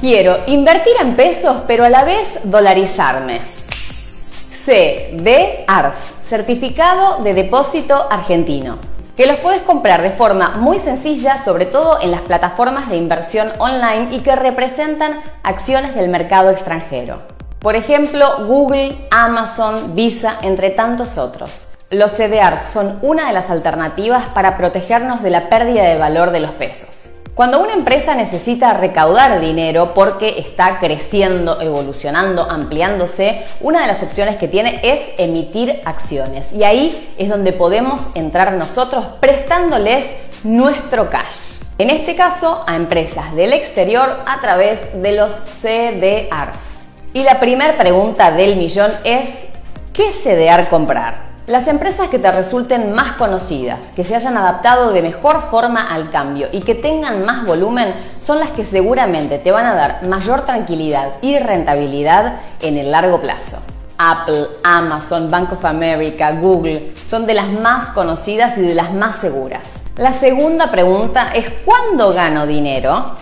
Quiero invertir en pesos, pero a la vez dolarizarme. C. De ARS, Certificado de Depósito Argentino, que los puedes comprar de forma muy sencilla, sobre todo en las plataformas de inversión online y que representan acciones del mercado extranjero. Por ejemplo, Google, Amazon, Visa, entre tantos otros. Los CDRs son una de las alternativas para protegernos de la pérdida de valor de los pesos. Cuando una empresa necesita recaudar dinero porque está creciendo, evolucionando, ampliándose, una de las opciones que tiene es emitir acciones. Y ahí es donde podemos entrar nosotros prestándoles nuestro cash. En este caso, a empresas del exterior a través de los CDRs. Y la primera pregunta del millón es, ¿qué CDR comprar? Las empresas que te resulten más conocidas, que se hayan adaptado de mejor forma al cambio y que tengan más volumen son las que seguramente te van a dar mayor tranquilidad y rentabilidad en el largo plazo. Apple, Amazon, Bank of America, Google son de las más conocidas y de las más seguras. La segunda pregunta es ¿cuándo gano dinero?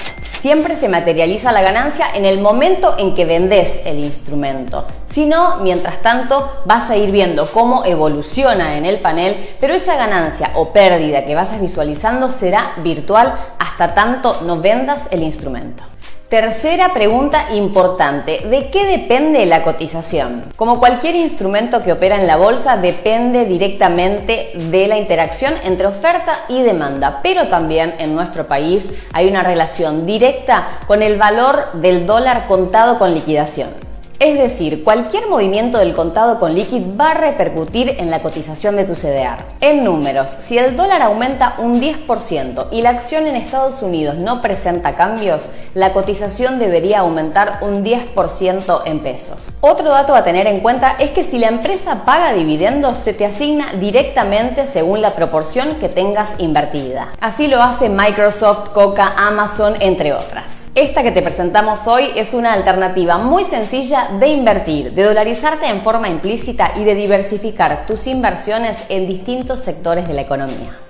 Siempre se materializa la ganancia en el momento en que vendes el instrumento. Si no, mientras tanto, vas a ir viendo cómo evoluciona en el panel, pero esa ganancia o pérdida que vayas visualizando será virtual hasta tanto no vendas el instrumento. Tercera pregunta importante, ¿de qué depende la cotización? Como cualquier instrumento que opera en la bolsa, depende directamente de la interacción entre oferta y demanda, pero también en nuestro país hay una relación directa con el valor del dólar contado con liquidación. Es decir, cualquier movimiento del contado con liquid va a repercutir en la cotización de tu CDR. En números, si el dólar aumenta un 10% y la acción en Estados Unidos no presenta cambios, la cotización debería aumentar un 10% en pesos. Otro dato a tener en cuenta es que si la empresa paga dividendos, se te asigna directamente según la proporción que tengas invertida. Así lo hace Microsoft, Coca, Amazon, entre otras. Esta que te presentamos hoy es una alternativa muy sencilla de invertir, de dolarizarte en forma implícita y de diversificar tus inversiones en distintos sectores de la economía.